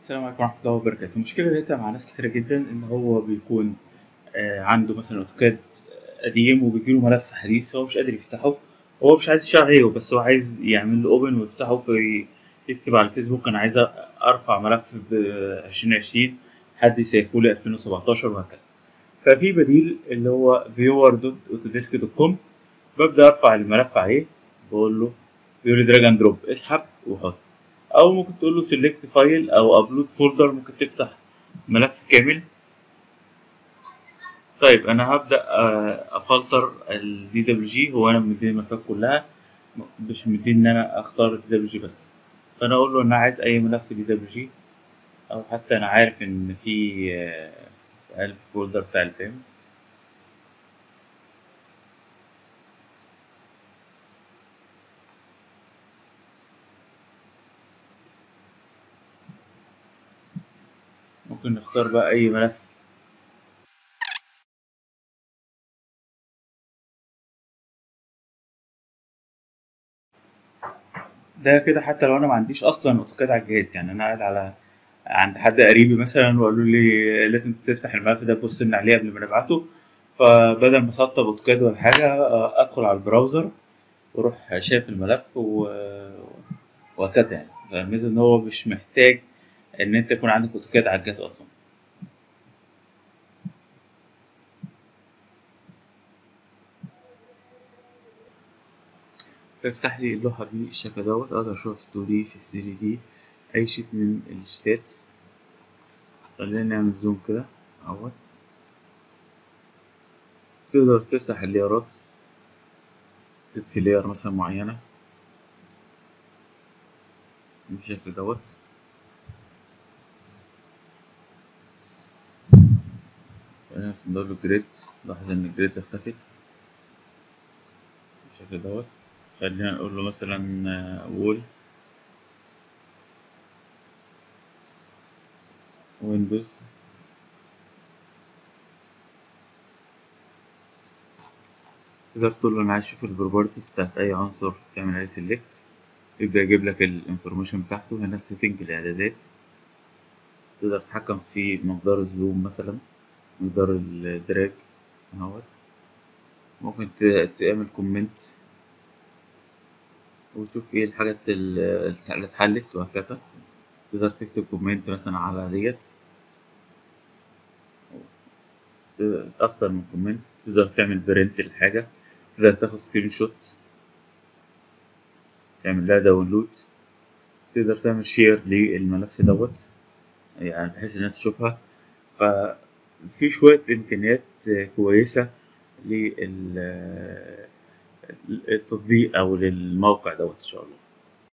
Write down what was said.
السلام عليكم ورحمة الله وبركاته. المشكلة اللي لقيتها مع ناس كتيرة جدا إن هو بيكون آه، عنده مثلا أوتوكاد قديم وبيجيله ملف حديث هو مش قادر يفتحه. هو مش عايز يشتغل عليه بس هو عايز يعمل له اوبن ويفتحه في على الفيسبوك أنا عايز أرفع ملف ب 2020 حد يسيفه لي 2017 وهكذا. ففي بديل اللي هو viewer.autodesk.com ببدأ أرفع الملف عليه بقول له بيقول لي drag and drop اسحب وحط. أو ممكن تقول له select file أو upload folder ممكن تفتح ملف كامل. طيب أنا هبدأ آه، أفلتر DWG هو أنا مديني الملفات كلها مش مديني إن أنا أختار DWG بس. فأنا أقول له أنا عايز أي ملف جي أو حتى أنا عارف إن في آه، قلب ال folder بتاع ال BIM. ممكن نختار بقى أي ملف. ده كده حتى لو أنا ما عنديش أصلا AutoCAD على الجهاز يعني أنا قاعد على عند حد قريبي مثلا وقالوا لي لازم تفتح الملف ده تبص لنا عليه قبل ما نبعته. فبدل ما أسطب AutoCAD ولا حاجة أدخل على ال browser وأروح شايف الملف و... وهكذا يعني. فالميزة إن هو مش محتاج إن أنت يكون عندك AutoCAD على الجهاز أصلا. فيفتح لي اللوحة بالشكل دوت أقدر أشوفها في 2 D في 3 D أي sheet من الشيتات. خلينا نعمل zoom كده أهوت. تقدر تفتح الليرات تطفي layer مثلا معينة. بالشكل دوت. خلينا نقول له grid لاحظ إن ال grid اختفت. بالشكل دوت. خلينا نقول له مثلا wall windows تقدر تقول له أنا عايز أشوف ال properties بتاعت أي عنصر تعمل عليه select يبدأ يجيب لك ال information بتاعته. هنا setting الاعدادات تقدر تتحكم في مقدار ال zoom مثلا. مقدار ال drag اهوت. ممكن تعمل comment وتشوف إيه الحاجات ال- اللي اتحلت وهكذا. تقدر تكتب comment مثلا على ديت. أكتر من comment تقدر تعمل print للحاجة تقدر تاخد screenshot تعمل لها download تقدر تعمل share للملف دوت. يعني بحيث الناس تشوفها. ففي شوية إمكانيات كويسة للتطبيق أو للموقع دوت إن شاء الله.